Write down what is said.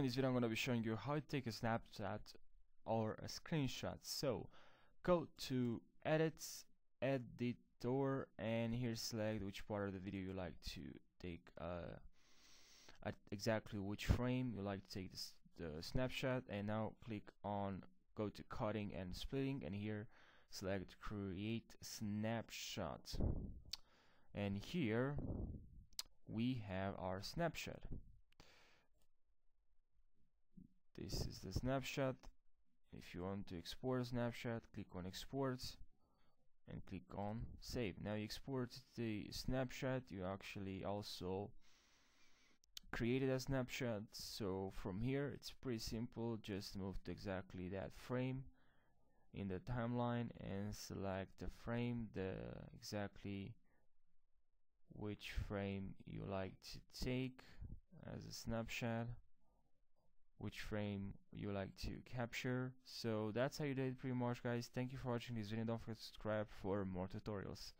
In this video I'm going to be showing you how to take a snapshot or a screenshot. So go to edit, editor and here select which part of the video you like to take uh, at exactly which frame you like to take this, the snapshot. And now click on go to cutting and splitting and here select create snapshot. And here we have our snapshot this is the snapshot. If you want to export a snapshot click on export and click on save. Now you export the snapshot. You actually also created a snapshot. So from here it's pretty simple. Just move to exactly that frame in the timeline and select the frame the exactly which frame you like to take as a snapshot which frame you like to capture. So that's how you do it pretty much guys. Thank you for watching this video. Don't forget to subscribe for more tutorials